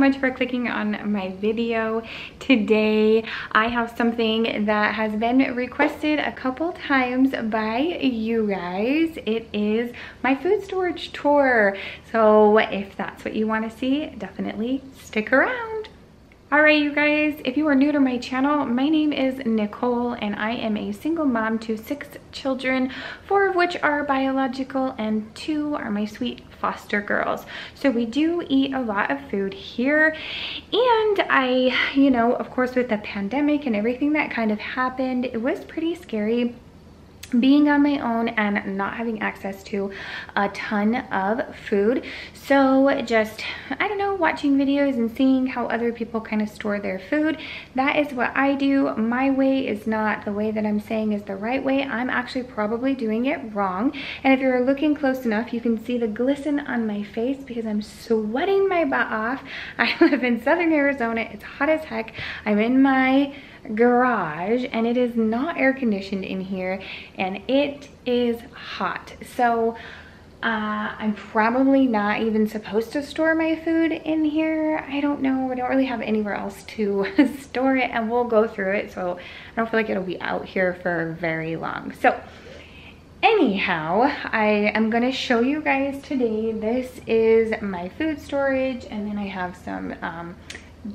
much for clicking on my video today. I have something that has been requested a couple times by you guys. It is my food storage tour. So if that's what you want to see, definitely stick around. All right, you guys, if you are new to my channel, my name is Nicole and I am a single mom to six children, four of which are biological and two are my sweet foster girls. So we do eat a lot of food here. And I, you know, of course with the pandemic and everything that kind of happened, it was pretty scary being on my own and not having access to a ton of food. So just i don't know watching videos and seeing how other people kind of store their food. That is what i do. My way is not the way that i'm saying is the right way. I'm actually probably doing it wrong. And if you're looking close enough you can see the glisten on my face because i'm sweating my butt off. I live in southern arizona. It's hot as heck. I'm in my garage and it is not air conditioned in here and it is hot. So uh, I'm probably not even supposed to store my food in here. I don't know. I don't really have anywhere else to store it and we'll go through it. So I don't feel like it'll be out here for very long. So anyhow, I am going to show you guys today. This is my food storage and then I have some um,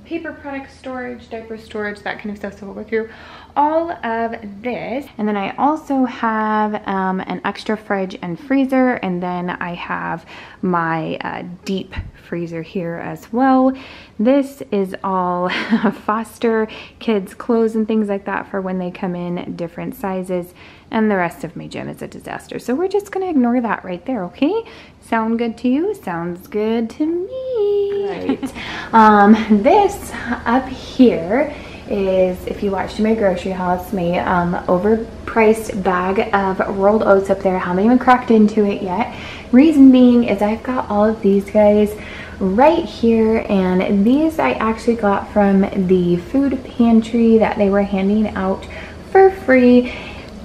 paper product storage, diaper storage, that kind of stuff. So we'll go through all of this. And then I also have um, an extra fridge and freezer. And then I have my uh, deep freezer here as well. This is all foster kids clothes and things like that for when they come in different sizes. And the rest of my gym is a disaster. So we're just gonna ignore that right there, okay? Sound good to you? Sounds good to me. Right. um, this up here is, if you watched my grocery haul, it's my um, overpriced bag of rolled oats up there. I haven't even cracked into it yet. Reason being is I've got all of these guys right here and these I actually got from the food pantry that they were handing out for free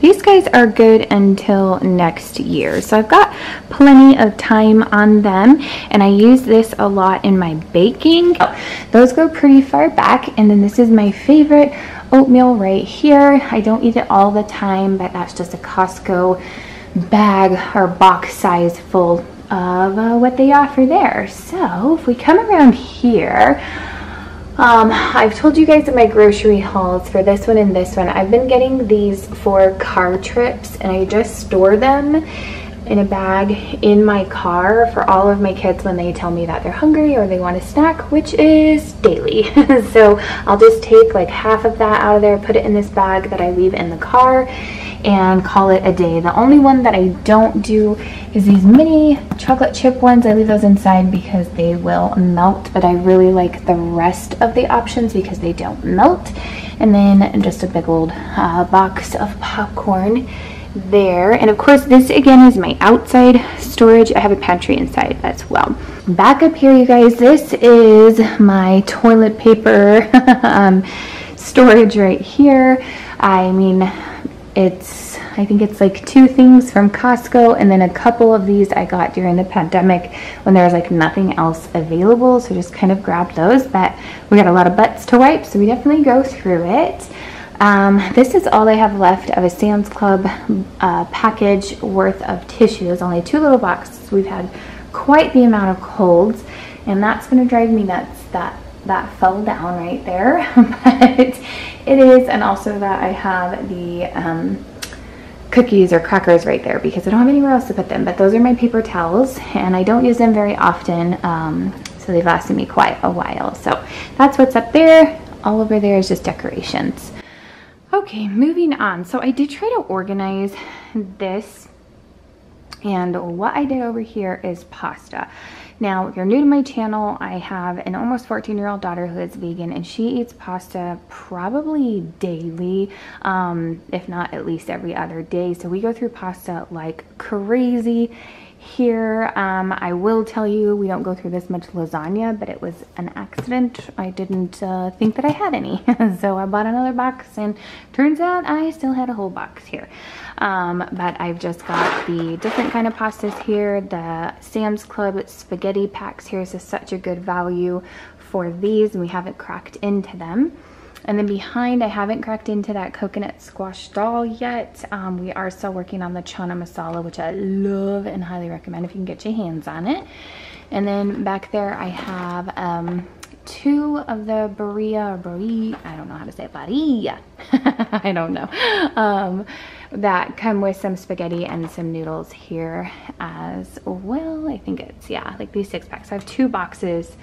these guys are good until next year. So I've got plenty of time on them and I use this a lot in my baking. Oh, those go pretty far back and then this is my favorite oatmeal right here. I don't eat it all the time, but that's just a Costco bag or box size full of uh, what they offer there. So if we come around here, um, I've told you guys in my grocery hauls for this one and this one, I've been getting these for car trips and I just store them in a bag in my car for all of my kids when they tell me that they're hungry or they want a snack, which is daily. so I'll just take like half of that out of there, put it in this bag that I leave in the car and call it a day. The only one that I don't do is these mini chocolate chip ones. I leave those inside because they will melt, but I really like the rest of the options because they don't melt. And then just a big old uh, box of popcorn there. And of course, this again is my outside storage. I have a pantry inside as well. Back up here, you guys, this is my toilet paper um, storage right here. I mean, it's, I think it's like two things from Costco and then a couple of these I got during the pandemic when there was like nothing else available. So just kind of grabbed those, but we got a lot of butts to wipe. So we definitely go through it. Um, this is all I have left of a Sam's Club uh, package worth of tissues, only two little boxes. We've had quite the amount of colds and that's gonna drive me nuts that that fell down right there but it is and also that I have the um, cookies or crackers right there because I don't have anywhere else to put them but those are my paper towels and I don't use them very often um, so they've lasted me quite a while. So that's what's up there. All over there is just decorations. Okay moving on. So I did try to organize this and what I did over here is pasta now, if you're new to my channel, I have an almost 14 year old daughter who is vegan and she eats pasta probably daily, um, if not at least every other day. So we go through pasta like crazy here. Um, I will tell you, we don't go through this much lasagna, but it was an accident. I didn't uh, think that I had any. so I bought another box and turns out I still had a whole box here. Um, but I've just got the different kind of pastas here. The Sam's Club spaghetti packs here is such a good value for these and we haven't cracked into them. And then behind, I haven't cracked into that coconut squash dal yet. Um, we are still working on the chana masala, which I love and highly recommend if you can get your hands on it. And then back there, I have um, two of the Berea or Berea, I don't know how to say it, Berea, I don't know, um, that come with some spaghetti and some noodles here as well. I think it's, yeah, like these six packs. I have two boxes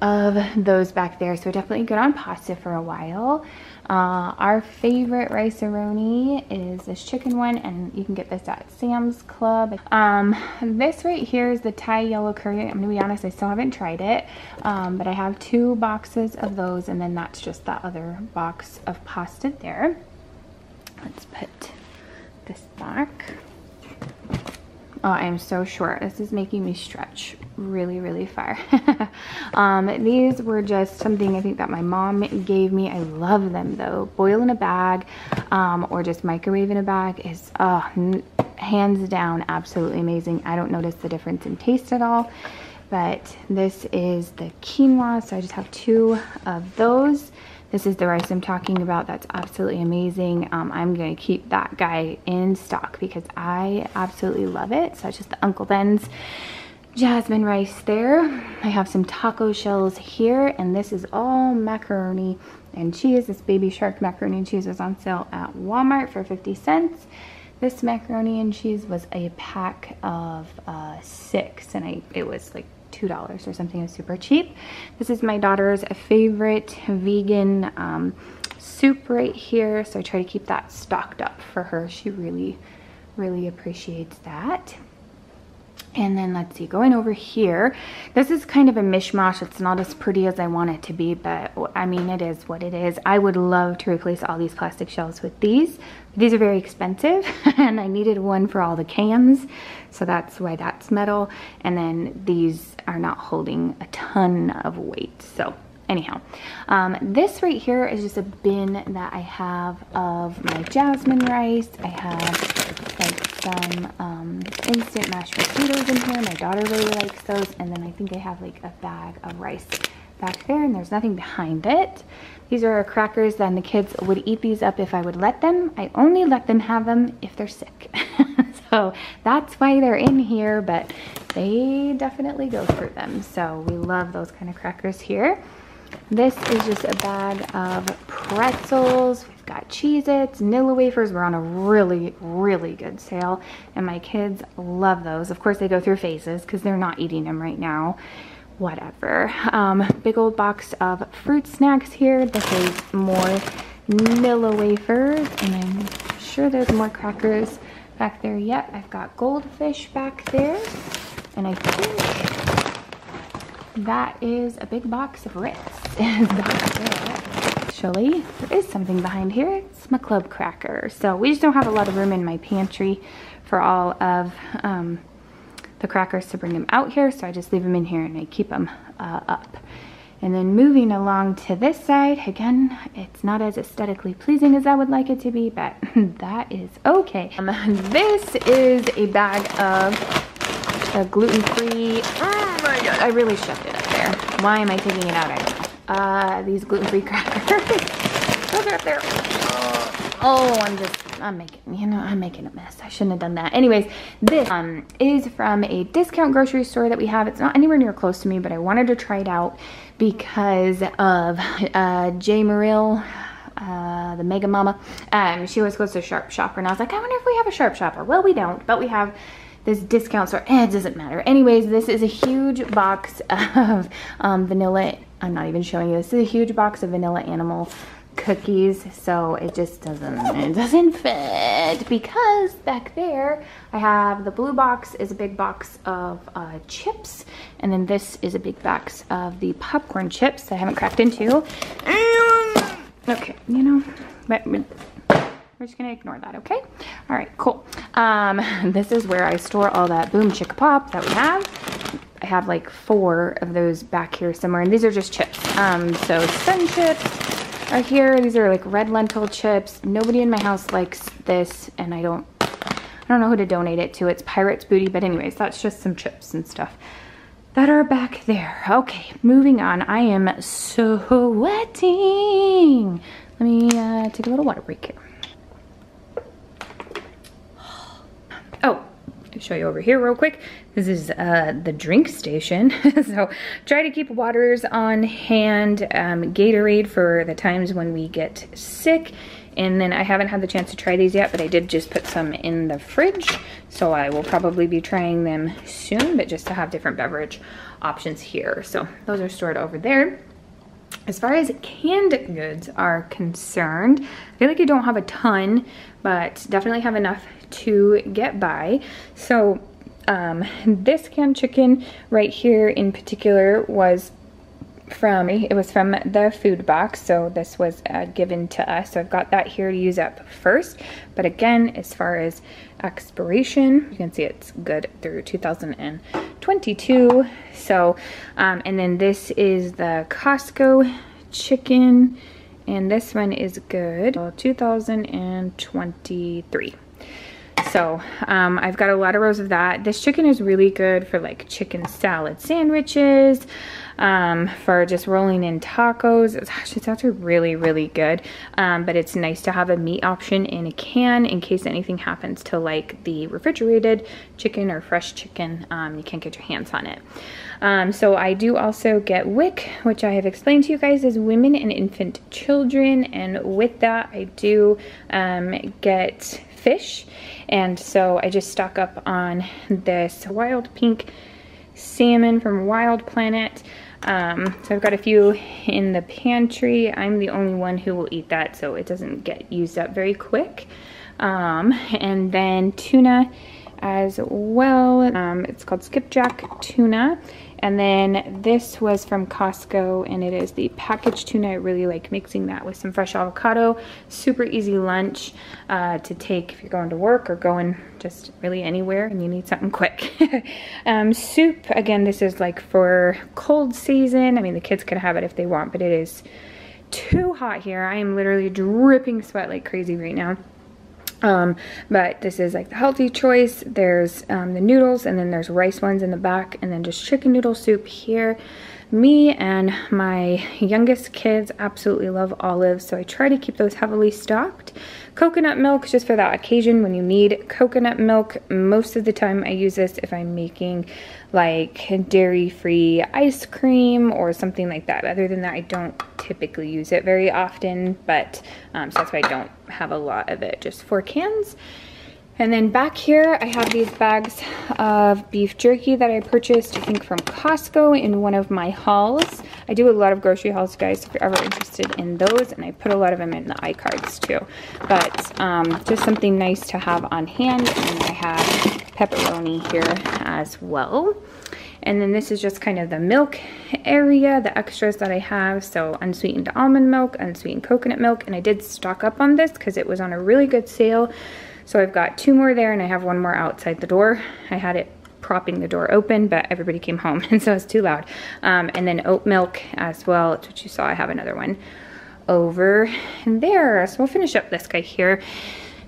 of those back there. So definitely good on pasta for a while. Uh, our favorite rice-a-roni is this chicken one and you can get this at Sam's Club. Um, this right here is the Thai yellow curry. I'm gonna be honest, I still haven't tried it, um, but I have two boxes of those and then that's just that other box of pasta there. Let's put this back. Oh, I am so short. This is making me stretch really, really far. um, these were just something I think that my mom gave me. I love them though. Boil in a bag um, or just microwave in a bag is uh, hands down absolutely amazing. I don't notice the difference in taste at all. But this is the quinoa, so I just have two of those. This is the rice I'm talking about. That's absolutely amazing. Um, I'm going to keep that guy in stock because I absolutely love it. So it's just the Uncle Ben's jasmine rice there. I have some taco shells here and this is all macaroni and cheese. This baby shark macaroni and cheese was on sale at Walmart for 50 cents. This macaroni and cheese was a pack of uh, six and I, it was like $2 or something is super cheap. This is my daughter's favorite vegan um, soup right here. So I try to keep that stocked up for her. She really, really appreciates that. And then let's see, going over here, this is kind of a mishmash. It's not as pretty as I want it to be, but I mean, it is what it is. I would love to replace all these plastic shells with these. These are very expensive and I needed one for all the cans. So that's why that's metal. And then these are not holding a ton of weight. So anyhow um, this right here is just a bin that i have of my jasmine rice i have like some um, instant mashed potatoes in here. My daughter really likes those. And then i think i have like a bag of rice back there and there's nothing behind it. These are crackers then the kids would eat these up if i would let them. I only let them have them if they're sick. So that's why they're in here but they definitely go through them. So we love those kind of crackers here this is just a bag of pretzels. We've got Cheez-Its, Nilla wafers. We're on a really, really good sale. And my kids love those. Of course, they go through phases because they're not eating them right now. Whatever. Um, big old box of fruit snacks here. This is more Nilla wafers. And I'm sure there's more crackers back there yet. I've got goldfish back there. And I think that is a big box of Ritz. Actually, there is something behind here. It's my club cracker. So we just don't have a lot of room in my pantry for all of um, the crackers to bring them out here. So I just leave them in here and I keep them uh, up. And then moving along to this side, again, it's not as aesthetically pleasing as I would like it to be, but that is okay. Um, this is a bag of a gluten-free, oh my god, I really shoved it up there. Why am I taking it out? I don't know. Uh, these gluten-free crackers. Those are up there. Oh, I'm just, I'm making, you know, I'm making a mess. I shouldn't have done that. Anyways, this um, is from a discount grocery store that we have. It's not anywhere near close to me, but I wanted to try it out because of uh, Jamerrill, uh, the Mega Mama. Um, she always goes to Sharp Shopper, and I was like, I wonder if we have a Sharp Shopper. Well, we don't, but we have this discount store. Eh, it doesn't matter. Anyways, this is a huge box of um, vanilla. I'm not even showing you. This is a huge box of vanilla animal cookies so it just doesn't it doesn't fit because back there I have the blue box is a big box of uh, chips and then this is a big box of the popcorn chips that I haven't cracked into okay you know but we're just gonna ignore that, okay? All right, cool. Um, this is where I store all that Boom Chicka Pop that we have. I have like four of those back here somewhere, and these are just chips. Um, so sun chips are here. These are like red lentil chips. Nobody in my house likes this, and I don't, I don't know who to donate it to. It's Pirate's Booty, but anyways, that's just some chips and stuff that are back there. Okay, moving on. I am sweating. Let me uh, take a little water break here. Oh, I'll show you over here real quick. This is uh, the drink station. so try to keep waters on hand, um, Gatorade for the times when we get sick. And then I haven't had the chance to try these yet, but I did just put some in the fridge. So I will probably be trying them soon, but just to have different beverage options here. So those are stored over there. As far as canned goods are concerned, I feel like I don't have a ton, but definitely have enough to get by. So um, this canned chicken right here in particular was from, it was from the food box. So this was uh, given to us. So I've got that here to use up first. But again, as far as expiration, you can see it's good through 2022. So, um, and then this is the Costco chicken. And this one is good, 2023. So um, I've got a lot of rows of that. This chicken is really good for like chicken salad sandwiches, um, for just rolling in tacos. It's actually, really, really good. Um, but it's nice to have a meat option in a can in case anything happens to like the refrigerated chicken or fresh chicken. Um, you can't get your hands on it. Um, so I do also get WIC, which I have explained to you guys is women and infant children. And with that, I do um, get fish. And so I just stock up on this wild pink salmon from Wild Planet. Um, so I've got a few in the pantry. I'm the only one who will eat that, so it doesn't get used up very quick. Um, and then tuna as well. Um, it's called skipjack tuna. And then this was from Costco and it is the packaged tuna. I really like mixing that with some fresh avocado. Super easy lunch uh, to take if you're going to work or going just really anywhere and you need something quick. um, soup, again, this is like for cold season. I mean, the kids could have it if they want, but it is too hot here. I am literally dripping sweat like crazy right now. Um, but this is like the healthy choice. There's um, the noodles and then there's rice ones in the back and then just chicken noodle soup here. Me and my youngest kids absolutely love olives, so I try to keep those heavily stocked. Coconut milk, just for that occasion when you need coconut milk. Most of the time I use this if I'm making like dairy-free ice cream or something like that. Other than that, I don't typically use it very often, but um, so that's why I don't have a lot of it, just four cans. And then back here, I have these bags of beef jerky that I purchased, I think from Costco in one of my hauls. I do a lot of grocery hauls, guys, if you're ever interested in those. And I put a lot of them in the iCards too. But um, just something nice to have on hand. And I have pepperoni here as well. And then this is just kind of the milk area, the extras that I have. So unsweetened almond milk, unsweetened coconut milk. And I did stock up on this because it was on a really good sale. So I've got two more there and I have one more outside the door. I had it propping the door open, but everybody came home and so it's too loud. Um, and then oat milk as well. It's what you saw. I have another one over there. So we'll finish up this guy here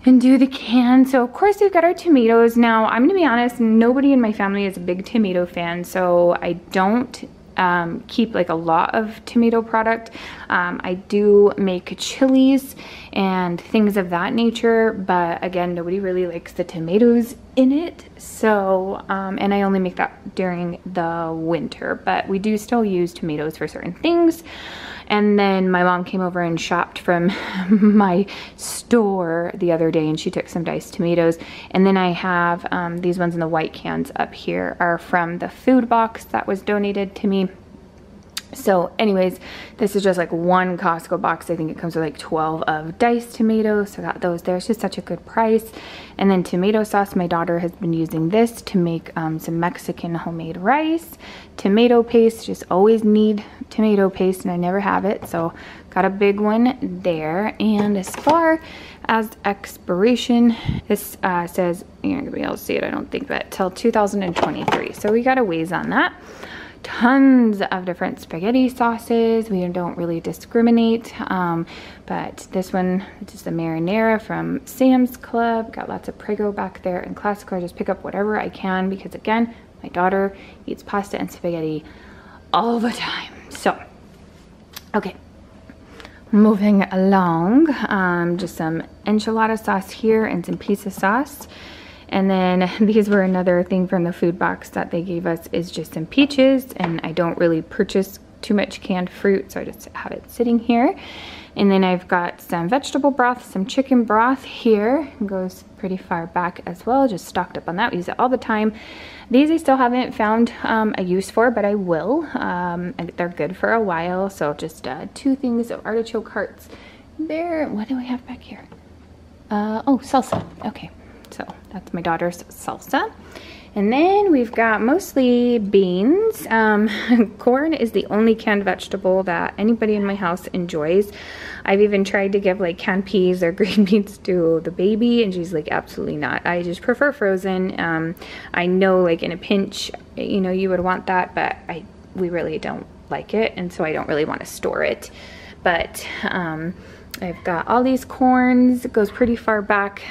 and do the can. So of course we've got our tomatoes. Now I'm gonna be honest, nobody in my family is a big tomato fan, so I don't um, keep like a lot of tomato product. Um, I do make chilies and things of that nature, but again, nobody really likes the tomatoes in it. So, um, and I only make that during the winter, but we do still use tomatoes for certain things. And then my mom came over and shopped from my store the other day and she took some diced tomatoes. And then I have um, these ones in the white cans up here are from the food box that was donated to me. So anyways, this is just like one Costco box. I think it comes with like 12 of diced tomatoes. So I got those there. It's just such a good price. And then tomato sauce. My daughter has been using this to make um, some Mexican homemade rice. Tomato paste. Just always need tomato paste and I never have it. So got a big one there. And as far as expiration, this uh, says, you're not gonna be able to see it, I don't think, but till 2023. So we got a ways on that tons of different spaghetti sauces. We don't really discriminate, um, but this one, this is the marinara from Sam's Club. Got lots of Prego back there and Classico. I just pick up whatever I can because again, my daughter eats pasta and spaghetti all the time. So, okay, moving along, um, just some enchilada sauce here and some pizza sauce. And then these were another thing from the food box that they gave us is just some peaches. And I don't really purchase too much canned fruit, so I just have it sitting here. And then I've got some vegetable broth, some chicken broth here. It goes pretty far back as well, just stocked up on that. We use it all the time. These I still haven't found um, a use for, but I will. Um, they're good for a while, so just uh, two things of artichoke hearts there. What do we have back here? Uh, oh, salsa. Okay, so that's my daughter's salsa. And then we've got mostly beans. Um, corn is the only canned vegetable that anybody in my house enjoys. I've even tried to give like canned peas or green beans to the baby and she's like absolutely not. I just prefer frozen. Um, I know like in a pinch, you know, you would want that, but I we really don't like it and so I don't really want to store it. But um, I've got all these corns. It goes pretty far back.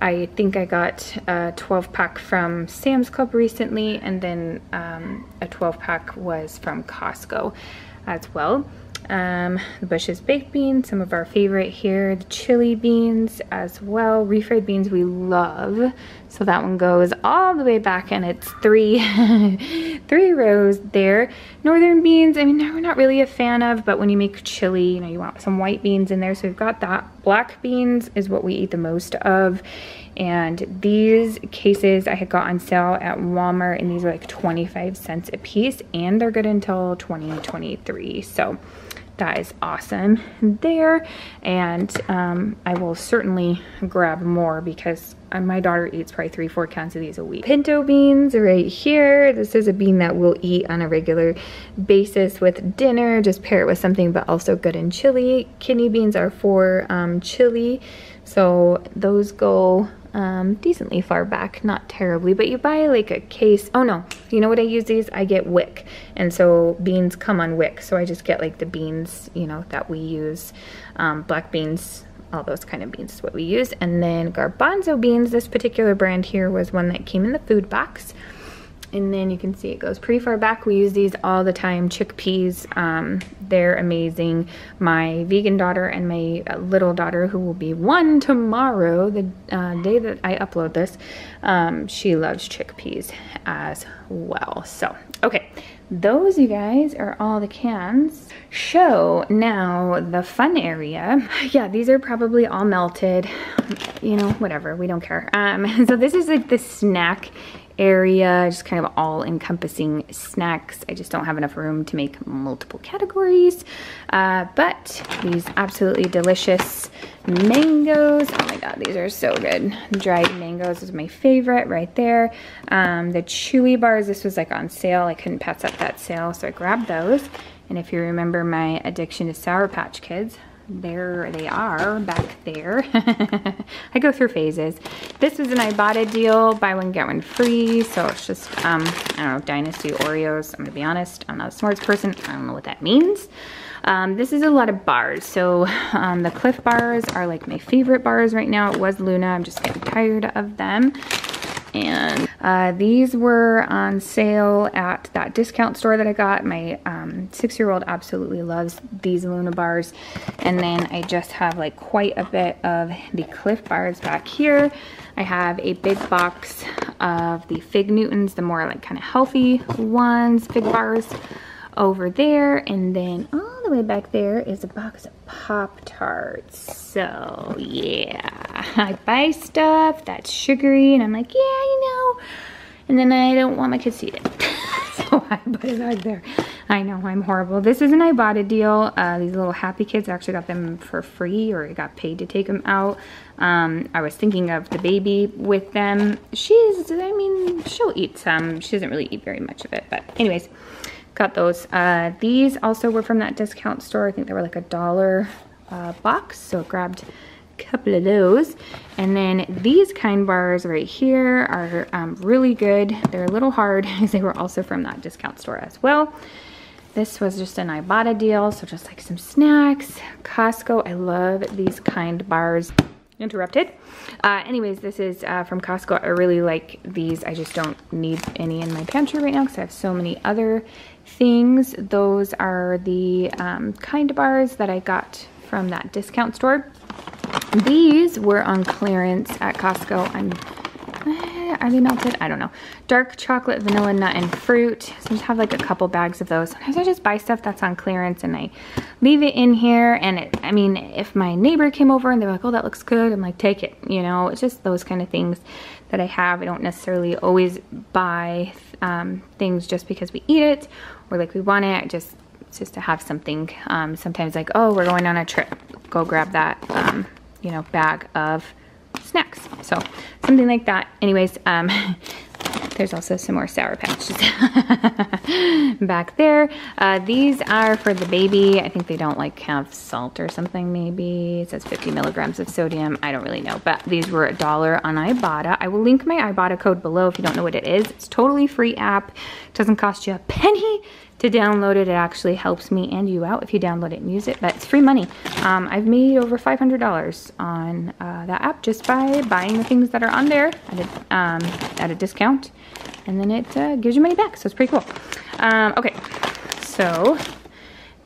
I think I got a 12 pack from Sam's Club recently and then um, a 12 pack was from Costco as well um, the Bush's baked beans, some of our favorite here, the chili beans as well. Refried beans we love. So that one goes all the way back and it's three, three rows there. Northern beans, I mean, we're not really a fan of, but when you make chili, you know, you want some white beans in there. So we've got that. Black beans is what we eat the most of. And these cases I had got on sale at Walmart and these are like 25 cents a piece and they're good until 2023. So that is awesome there. And um, I will certainly grab more because uh, my daughter eats probably three four cans of these a week. Pinto beans right here. This is a bean that we'll eat on a regular basis with dinner. Just pair it with something but also good in chili. Kidney beans are for um, chili. So those go um, decently far back, not terribly, but you buy like a case. Oh no, you know what I use these? I get WIC. And so beans come on WIC. So I just get like the beans, you know, that we use. Um, black beans, all those kind of beans is what we use. And then garbanzo beans, this particular brand here was one that came in the food box and then you can see it goes pretty far back. We use these all the time. Chickpeas, um, they're amazing. My vegan daughter and my uh, little daughter, who will be one tomorrow, the uh, day that I upload this, um, she loves chickpeas as well. So, okay, those you guys are all the cans. Show now the fun area. Yeah, these are probably all melted. You know, whatever, we don't care. Um, so this is like the snack area, just kind of all encompassing snacks. I just don't have enough room to make multiple categories. Uh, but these absolutely delicious mangoes. Oh my God, these are so good. Dried mangoes is my favorite right there. Um, the chewy bars, this was like on sale. I couldn't pass up that sale, so I grabbed those. And if you remember my addiction to Sour Patch Kids, there they are back there. I go through phases. This was an Ibotta deal, buy one, get one free. So it's just, um, I don't know, Dynasty Oreos. I'm gonna be honest, I'm not a smarts person. I don't know what that means. Um, this is a lot of bars. So um, the Clif bars are like my favorite bars right now. It was Luna, I'm just getting tired of them and uh, these were on sale at that discount store that I got. My um, six-year-old absolutely loves these Luna bars. And then I just have like quite a bit of the Clif bars back here. I have a big box of the Fig Newtons, the more like kind of healthy ones, Fig bars over there. And then all the way back there is a box of Pop-Tarts. So yeah, I buy stuff that's sugary and I'm like, yeah, you know, and then I don't want my kids to eat it. so I put it out there. I know, I'm horrible. This is an Ibotta deal. Uh, these little happy kids, I actually got them for free or I got paid to take them out. Um, I was thinking of the baby with them. She's, I mean, she'll eat some. She doesn't really eat very much of it, but anyways, got those. Uh, these also were from that discount store. I think they were like a dollar uh, box, so grabbed a couple of those. And then these kind bars right here are um, really good. They're a little hard as they were also from that discount store as well. This was just an Ibotta deal, so just like some snacks. Costco, I love these kind bars. Interrupted. Uh, anyways, this is uh, from Costco. I really like these. I just don't need any in my pantry right now because I have so many other things. Those are the um, kind bars that I got from that discount store. These were on clearance at Costco. I'm, eh, are they melted? I don't know. Dark chocolate, vanilla, nut, and fruit. So I just have like a couple bags of those. Sometimes I just buy stuff that's on clearance and I leave it in here. And it, I mean, if my neighbor came over and they're like, oh, that looks good, I'm like, take it. You know, it's just those kind of things that I have. I don't necessarily always buy um, things just because we eat it or like we want it. Just just to have something. Um, sometimes like, oh, we're going on a trip. Go grab that, um, you know, bag of snacks. So something like that. Anyways, um, there's also some more Sour Patches back there. Uh, these are for the baby. I think they don't like have salt or something maybe. It says 50 milligrams of sodium. I don't really know, but these were a dollar on Ibotta. I will link my Ibotta code below if you don't know what it is. It's totally free app. It doesn't cost you a penny to download it. It actually helps me and you out if you download it and use it, but it's free money. Um, I've made over $500 on uh, that app just by buying the things that are on there at a, um, at a discount, and then it uh, gives you money back, so it's pretty cool. Um, okay, so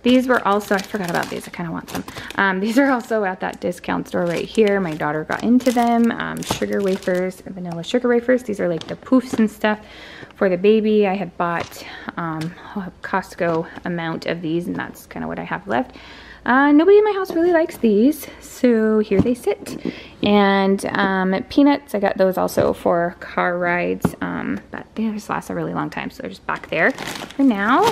these were also, I forgot about these, I kind of want some. Um, these are also at that discount store right here. My daughter got into them. Um, sugar wafers, vanilla sugar wafers. These are like the poofs and stuff for the baby. I had bought um, a Costco amount of these and that's kind of what I have left. Uh, nobody in my house really likes these, so here they sit. And um, peanuts, I got those also for car rides, um, but they just last a really long time, so they're just back there for now.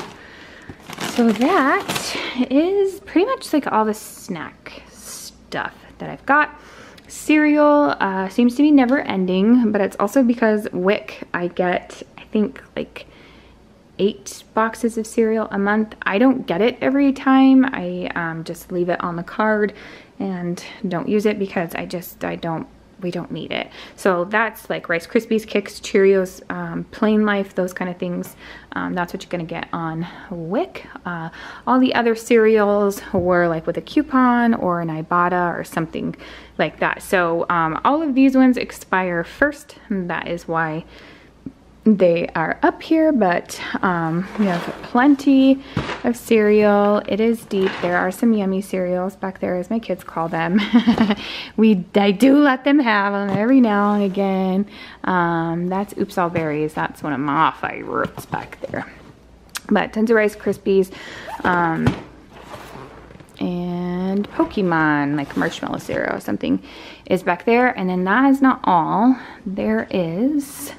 So that is pretty much like all the snack stuff that I've got. Cereal uh, seems to be never ending, but it's also because WIC, I get, I think like eight boxes of cereal a month. I don't get it every time. I um, just leave it on the card and don't use it because I just, I don't we don't need it. So that's like Rice Krispies, Kix, Cheerios, um, Plain Life, those kind of things. Um, that's what you're gonna get on WIC. Uh, all the other cereals were like with a coupon or an Ibotta or something like that. So um, all of these ones expire first. That is why they are up here, but um, we have plenty of cereal. It is deep. There are some yummy cereals back there, as my kids call them. we I do let them have them every now and again. Um, that's Oops All Berries. That's one of my favorites back there. But tons of Rice Krispies. Um, and Pokemon, like marshmallow cereal or something, is back there. And then that is not all. There is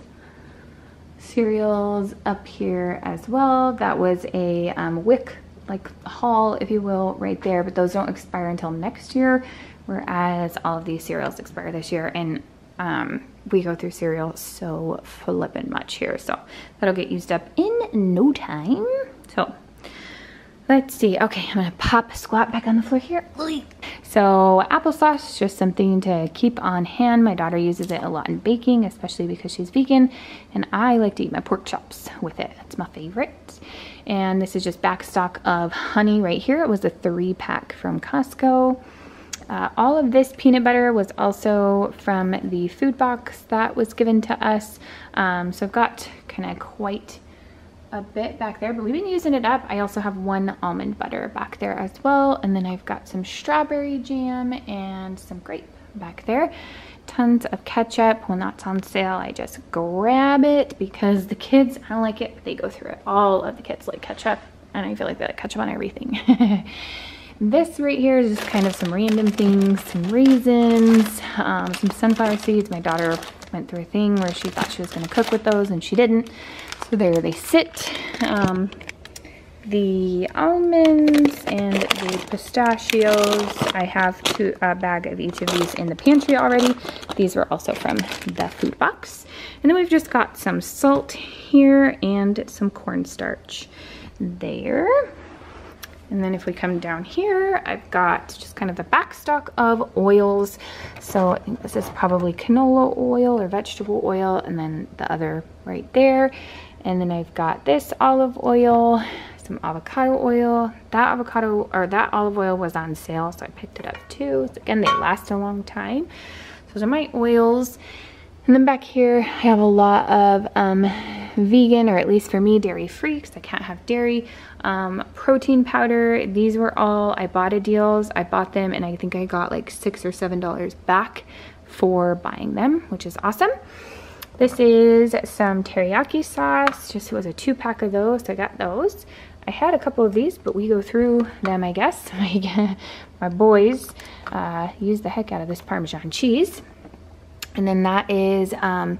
cereals up here as well. That was a um, WIC like haul, if you will, right there, but those don't expire until next year, whereas all of these cereals expire this year. And um, we go through cereal so flippin' much here. So that'll get used up in no time. So let's see. Okay, I'm gonna pop squat back on the floor here. So applesauce, just something to keep on hand. My daughter uses it a lot in baking, especially because she's vegan, and I like to eat my pork chops with it. It's my favorite. And this is just back stock of honey right here. It was a three pack from Costco. Uh, all of this peanut butter was also from the food box that was given to us. Um, so I've got kind of quite a bit back there, but we've been using it up. I also have one almond butter back there as well. And then I've got some strawberry jam and some grape back there. Tons of ketchup. When that's on sale, I just grab it because the kids, I don't like it, but they go through it. All of the kids like ketchup and I feel like they like ketchup on everything. this right here is just kind of some random things, some raisins, um, some sunflower seeds. My daughter went through a thing where she thought she was gonna cook with those and she didn't. So there they sit. Um, the almonds and the pistachios. I have two, a bag of each of these in the pantry already. These were also from the food box. And then we've just got some salt here and some cornstarch there. And then if we come down here, I've got just kind of the back stock of oils. So I think this is probably canola oil or vegetable oil and then the other right there. And then I've got this olive oil, some avocado oil. That avocado or that olive oil was on sale, so I picked it up too. So again, they last a long time. So those are my oils. And then back here, I have a lot of um, vegan, or at least for me, dairy free, because I can't have dairy. Um, protein powder, these were all I bought Ibotta deals. I bought them and I think I got like six or seven dollars back for buying them, which is awesome. This is some teriyaki sauce, just was a two pack of those, so I got those. I had a couple of these, but we go through them, I guess. My boys uh, use the heck out of this Parmesan cheese. And then that is um,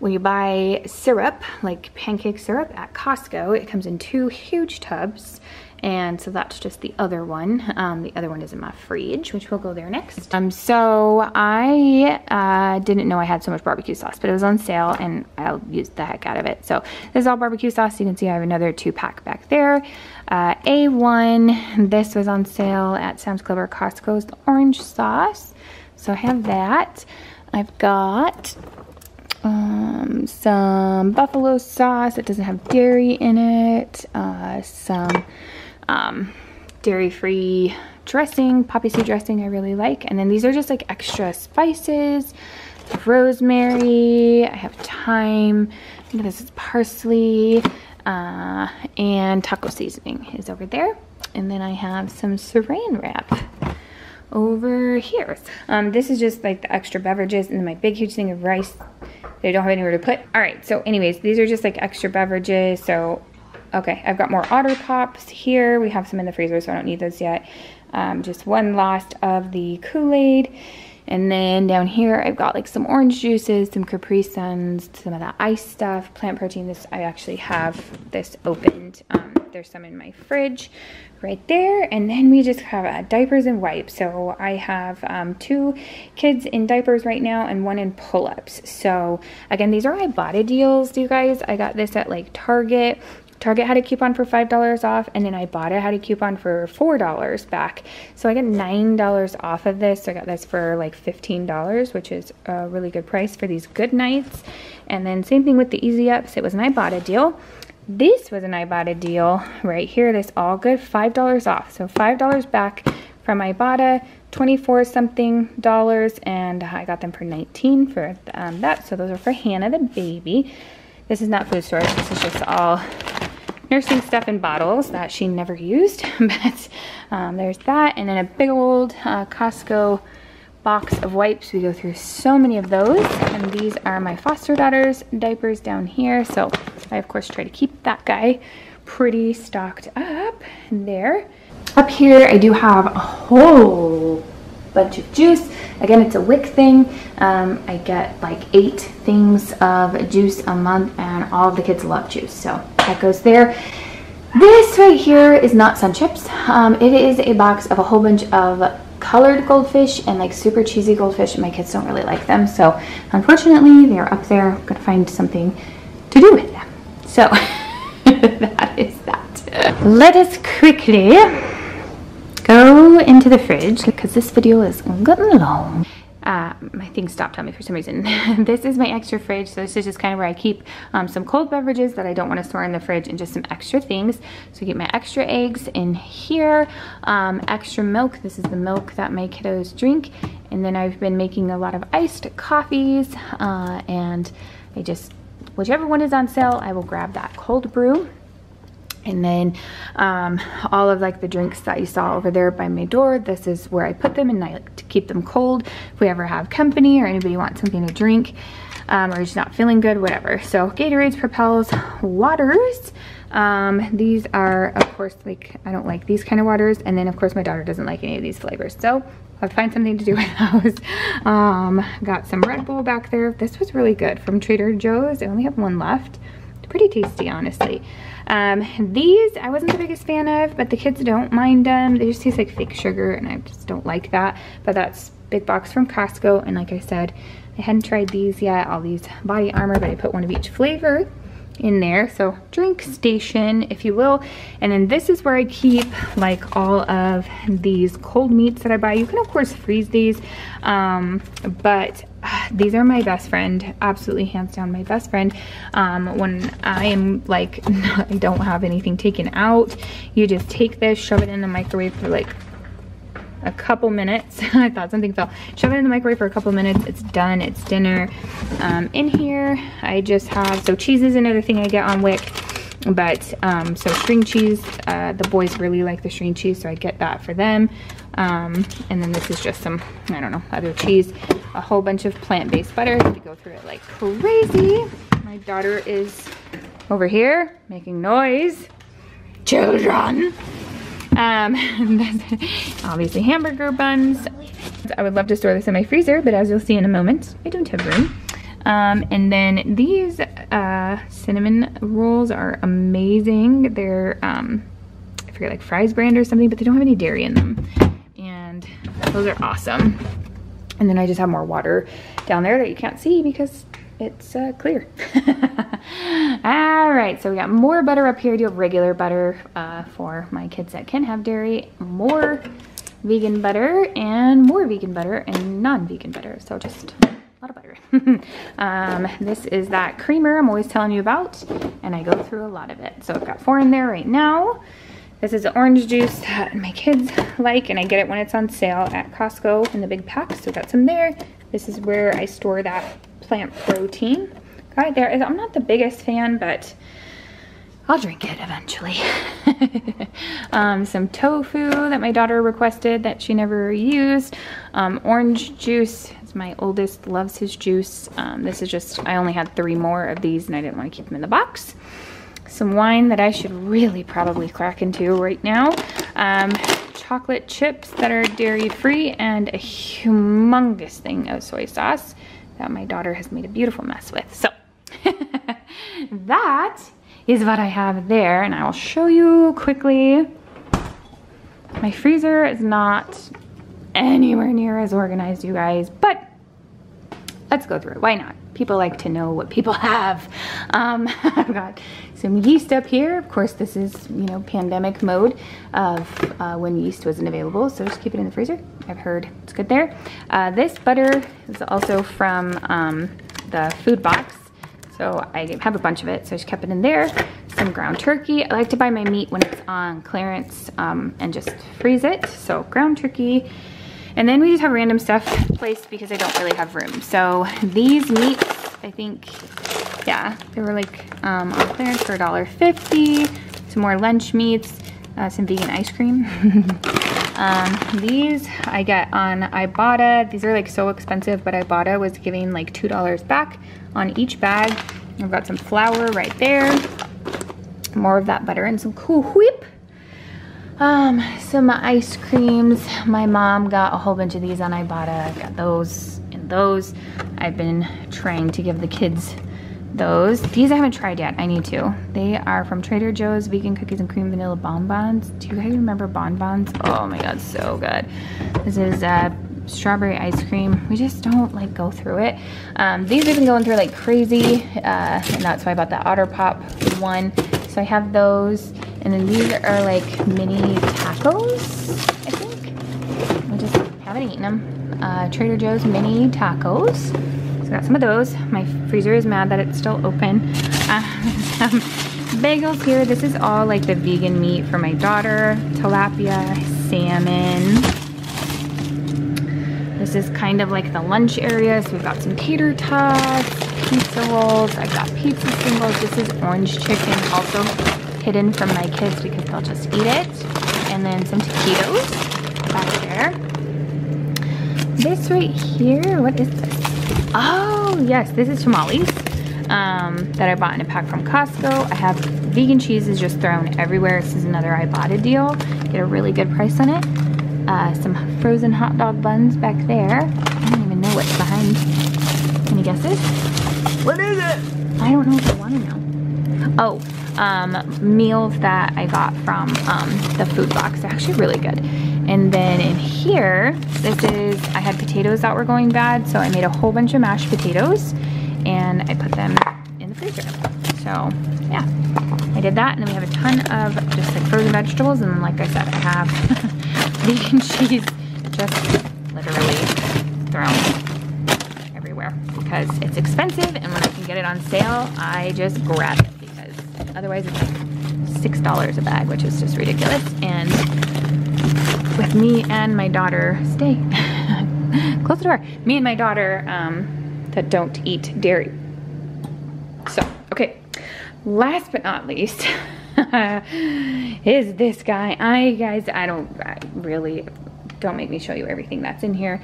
when you buy syrup, like pancake syrup at Costco, it comes in two huge tubs. And so that's just the other one. Um, the other one is in my fridge, which we'll go there next. Um, so I uh, didn't know I had so much barbecue sauce, but it was on sale and I'll use the heck out of it. So this is all barbecue sauce. You can see I have another two pack back there. Uh, A1, this was on sale at Sam's Club or Costco's the orange sauce. So I have that. I've got um, some buffalo sauce. that doesn't have dairy in it. Uh, some um, dairy-free dressing, poppy seed dressing I really like. And then these are just like extra spices, rosemary, I have thyme, I think this is parsley, uh, and taco seasoning is over there. And then I have some saran wrap over here. Um, this is just like the extra beverages and my big huge thing of rice they don't have anywhere to put. All right, so anyways, these are just like extra beverages. So Okay, I've got more Otter Pops here. We have some in the freezer, so I don't need those yet. Um, just one last of the Kool-Aid. And then down here, I've got like some orange juices, some Capri Suns, some of the ice stuff, plant protein. This I actually have this opened. Um, there's some in my fridge right there. And then we just have uh, diapers and wipes. So I have um, two kids in diapers right now and one in pull-ups. So again, these are Ibotta deals, you guys. I got this at like Target. Target had a coupon for $5 off, and then Ibotta had a coupon for $4 back. So I got $9 off of this. So I got this for like $15, which is a really good price for these GoodNites. And then same thing with the Easy Ups. It was an Ibotta deal. This was an Ibotta deal right here. This all good, $5 off. So $5 back from Ibotta, 24 something dollars, and I got them for 19 for um, that. So those are for Hannah the baby. This is not food storage. This is just all nursing stuff in bottles that she never used. but um, there's that. And then a big old uh, Costco box of wipes. We go through so many of those. And these are my foster daughter's diapers down here. So I, of course, try to keep that guy pretty stocked up there. Up here, I do have a whole bunch of juice. Again, it's a WIC thing. Um, I get like eight things of juice a month and all of the kids love juice. So that goes there. This right here is not sun chips. Um, it is a box of a whole bunch of colored goldfish and like super cheesy goldfish. My kids don't really like them. So unfortunately, they're up there. I'm gonna find something to do with them. So that is that. Let us quickly go into the fridge because this video is getting long. Uh, my thing stopped on me for some reason. this is my extra fridge, so this is just kind of where I keep um, some cold beverages that I don't want to store in the fridge and just some extra things. So I get my extra eggs in here, um, extra milk. This is the milk that my kiddos drink. And then I've been making a lot of iced coffees uh, and I just, whichever one is on sale, I will grab that cold brew. And then um, all of like the drinks that you saw over there by my door, this is where I put them and I like to keep them cold. If we ever have company or anybody wants something to drink um, or just not feeling good, whatever. So Gatorades, Propels, waters. Um, these are, of course, like, I don't like these kind of waters. And then, of course, my daughter doesn't like any of these flavors. So I'll find something to do with those. Um, got some Red Bull back there. This was really good from Trader Joe's. I only have one left pretty tasty, honestly. Um, these I wasn't the biggest fan of, but the kids don't mind them. They just taste like fake sugar and I just don't like that. But that's big box from Costco. And like I said, I hadn't tried these yet, all these BodyArmor, but I put one of each flavor in there. So drink station, if you will. And then this is where I keep like all of these cold meats that I buy. You can of course freeze these, um, but these are my best friend, absolutely hands down my best friend. Um, when I am like, I don't have anything taken out, you just take this, shove it in the microwave for like a couple minutes. I thought something fell. Shove it in the microwave for a couple minutes. It's done. It's dinner. Um, in here, I just have, so cheese is another thing I get on WIC But, um, so string cheese, uh, the boys really like the string cheese, so I get that for them. Um, and then this is just some, I don't know, other cheese. A whole bunch of plant-based butter. I have to go through it like crazy. My daughter is over here making noise. Children. Um, obviously hamburger buns. I would love to store this in my freezer, but as you'll see in a moment, I don't have room. Um, and then these uh, cinnamon rolls are amazing. They're, um, I forget, like Fry's brand or something, but they don't have any dairy in them. Those are awesome. And then I just have more water down there that you can't see because it's uh, clear. All right, so we got more butter up here. I do have regular butter uh, for my kids that can have dairy, more vegan butter, and more vegan butter and non-vegan butter. So just a lot of butter. um, this is that creamer I'm always telling you about, and I go through a lot of it. So I've got four in there right now. This is orange juice that my kids like, and I get it when it's on sale at Costco in the big packs. So got some there. This is where I store that plant protein. Got it there. I'm not the biggest fan, but I'll drink it eventually. um, some tofu that my daughter requested that she never used. Um, orange juice. My oldest loves his juice. Um, this is just, I only had three more of these and I didn't want to keep them in the box. Some wine that I should really probably crack into right now. Um, chocolate chips that are dairy free and a humongous thing of soy sauce that my daughter has made a beautiful mess with. So that is what I have there and I will show you quickly. My freezer is not anywhere near as organized, you guys, but let's go through it. Why not? People like to know what people have. Um, I've got some yeast up here. Of course, this is, you know, pandemic mode of uh, when yeast wasn't available. So just keep it in the freezer. I've heard it's good there. Uh, this butter is also from um, the food box. So I have a bunch of it, so I just kept it in there. Some ground turkey. I like to buy my meat when it's on clearance um, and just freeze it. So ground turkey. And then we just have random stuff placed because I don't really have room. So these meats, I think, yeah, they were like um, on clearance for $1.50. Some more lunch meats, uh, some vegan ice cream. um, these I get on Ibotta. These are like so expensive, but Ibotta was giving like $2 back on each bag. I've got some flour right there. More of that butter and some Cool Whip. Um, some ice creams. My mom got a whole bunch of these on Ibotta. I got those and those. I've been trying to give the kids those. These I haven't tried yet. I need to. They are from Trader Joe's Vegan Cookies and Cream Vanilla Bonbons. Do you guys remember bonbons? Oh my god, so good. This is uh, strawberry ice cream. We just don't like go through it. Um, these have been going through like crazy, uh, and that's why I bought the Otter Pop one. So I have those. And then these are like mini tacos, I think. I just haven't eaten them. Uh, Trader Joe's mini tacos. So I got some of those. My freezer is mad that it's still open. Uh, some bagels here. This is all like the vegan meat for my daughter. Tilapia, salmon. This is kind of like the lunch area. So we've got some tater tots, pizza rolls. I've got pizza singles. This is orange chicken also hidden from my kids because they'll just eat it. And then some taquitos back there. This right here, what is this? Oh, yes, this is tamales um, that I bought in a pack from Costco. I have vegan cheeses just thrown everywhere. This is another Ibotta deal. Get a really good price on it. Uh, some frozen hot dog buns back there. I don't even know what's behind. Any guesses? What is it? I don't know if I want to know. Oh, um, meals that I got from um, the food box. They're actually really good. And then in here, this is, I had potatoes that were going bad, so I made a whole bunch of mashed potatoes and I put them in the freezer. So yeah, I did that. And then we have a ton of just like frozen vegetables. And then like I said, I have vegan cheese just literally thrown everywhere because it's expensive. And when I can get it on sale, I just grab it because otherwise it's like $6 a bag, which is just ridiculous. And with me and my daughter, stay, close the door. Me and my daughter um, that don't eat dairy. So, okay, last but not least is this guy. I, guys, I don't I really, don't make me show you everything that's in here.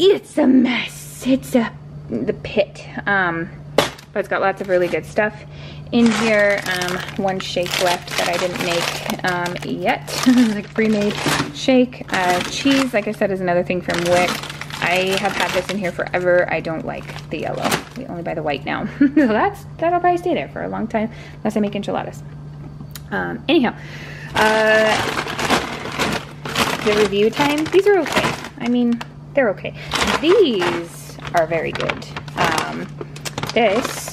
It's a mess. It's a, the pit. Um, but it's got lots of really good stuff in here. Um, one shake left that I didn't make um, yet. like pre-made shake. Uh, cheese, like I said, is another thing from WIC. I have had this in here forever. I don't like the yellow. We only buy the white now. so that's, that'll probably stay there for a long time unless I make enchiladas. Um, anyhow, uh, the review time, these are okay. I mean, they're okay. These are very good. Um, this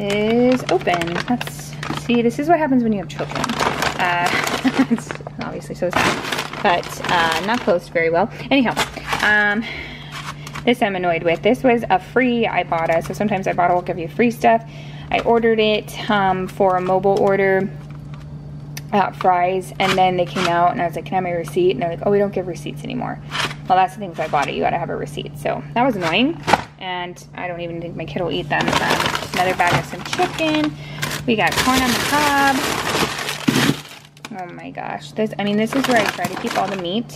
is open. Let's see, this is what happens when you have children. Uh, it's obviously so sad, but uh, not closed very well. Anyhow, um, this I'm annoyed with. This was a free Ibotta, so sometimes Ibotta will give you free stuff. I ordered it um, for a mobile order at Fry's, and then they came out, and I was like, can I have my receipt? And they're like, oh, we don't give receipts anymore. Well, that's the things I bought it. You gotta have a receipt. So that was annoying, and I don't even think my kid will eat them. Um, another bag of some chicken. We got corn on the cob. Oh my gosh. This, I mean, this is where I try to keep all the meat.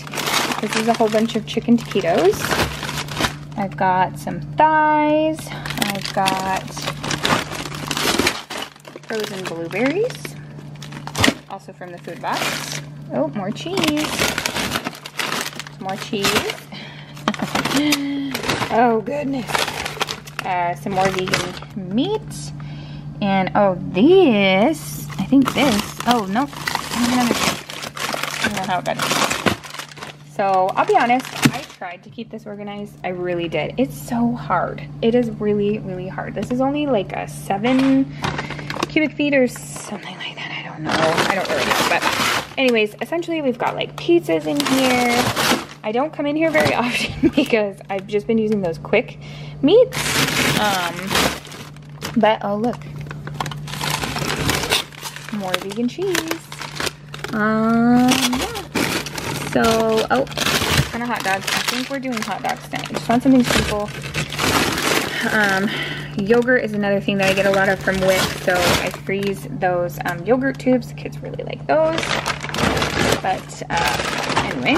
This is a whole bunch of chicken taquitos. I've got some thighs. I've got frozen blueberries. Also from the food box. Oh, more cheese. More cheese. oh, goodness. Uh, some more vegan meat. And, oh, this, I think this, oh, no, I don't know how it got So, I'll be honest, I tried to keep this organized. I really did. It's so hard. It is really, really hard. This is only like a seven cubic feet or something like that. I don't know. I don't really know. But anyways, essentially we've got like pizzas in here. I don't come in here very often because I've just been using those quick meats. Um, but oh look, more vegan cheese. Um, yeah. So, oh, kind of hot dogs. I think we're doing hot dogs tonight. Just want something simple. Um, yogurt is another thing that I get a lot of from WIC, so I freeze those um, yogurt tubes. The kids really like those. But uh, anyway,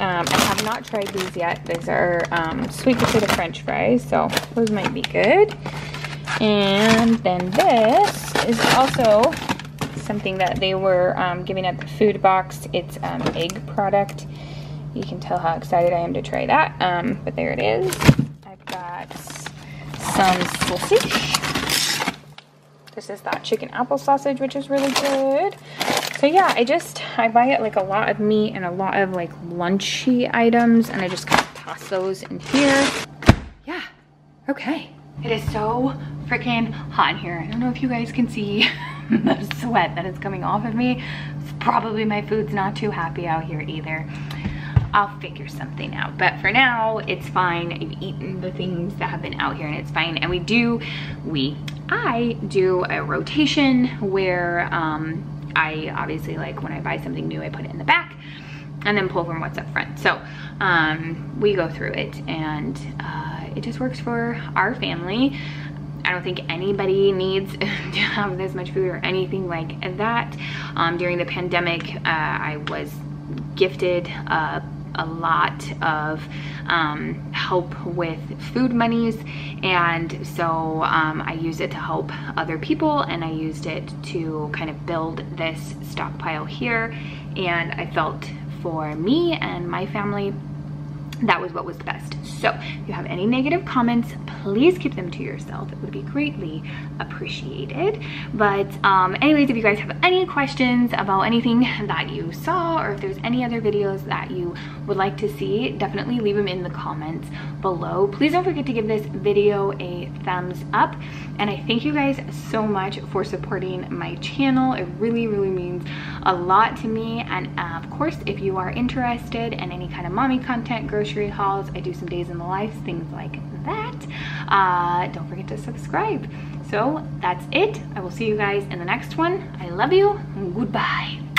um, I have not tried these yet. These are um, sweet potato french fries, so those might be good. And then this is also something that they were um, giving at the food box. It's um, egg product. You can tell how excited I am to try that. Um, but there it is. I've got some sausage. This is that chicken apple sausage, which is really good. So yeah, I just, I buy it like a lot of meat and a lot of like lunchy items and I just kind of toss those in here. Yeah, okay. It is so freaking hot in here. I don't know if you guys can see the sweat that is coming off of me. It's probably my food's not too happy out here either. I'll figure something out. But for now, it's fine. I've eaten the things that have been out here and it's fine. And we do, we, I do a rotation where um, I obviously like when I buy something new, I put it in the back and then pull from what's up front. So um, we go through it and uh, it just works for our family. I don't think anybody needs to have this much food or anything like that. Um, during the pandemic, uh, I was gifted uh, a lot of um, help with food monies. And so um, I used it to help other people and I used it to kind of build this stockpile here. And I felt for me and my family that was what was best. So if you have any negative comments, please keep them to yourself. It would be greatly appreciated. But um, anyways, if you guys have any questions about anything that you saw or if there's any other videos that you would like to see, definitely leave them in the comments below. Please don't forget to give this video a thumbs up. And I thank you guys so much for supporting my channel. It really, really means a lot to me. And uh, of course, if you are interested in any kind of mommy content, grocery hauls, I do some days in the life, things like that. Uh, don't forget to subscribe. So that's it. I will see you guys in the next one. I love you. Goodbye.